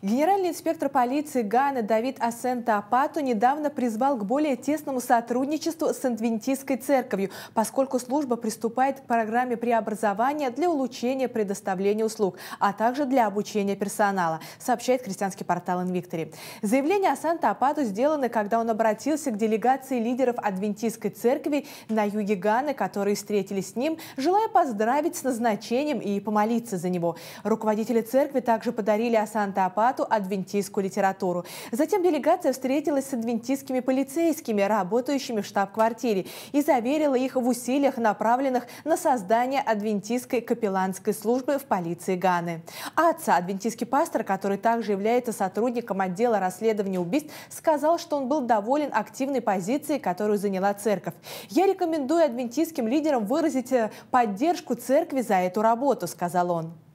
Генеральный инспектор полиции Ганы Давид Асента Апату недавно призвал к более тесному сотрудничеству с Адвентистской церковью, поскольку служба приступает к программе преобразования для улучшения предоставления услуг, а также для обучения персонала, сообщает христианский портал Инвиктори. Заявление Асента Апату сделано, когда он обратился к делегации лидеров Адвентистской церкви на юге Ганы, которые встретились с ним, желая поздравить с назначением и помолиться за него. Руководители церкви также подарили Асанта Апату Палату адвентистскую литературу. Затем делегация встретилась с адвентистскими полицейскими, работающими в штаб-квартире, и заверила их в усилиях, направленных на создание адвентистской капелланской службы в полиции Ганы. А отца, адвентистский пастор, который также является сотрудником отдела расследования убийств, сказал, что он был доволен активной позицией, которую заняла церковь. «Я рекомендую адвентистским лидерам выразить э, поддержку церкви за эту работу», — сказал он.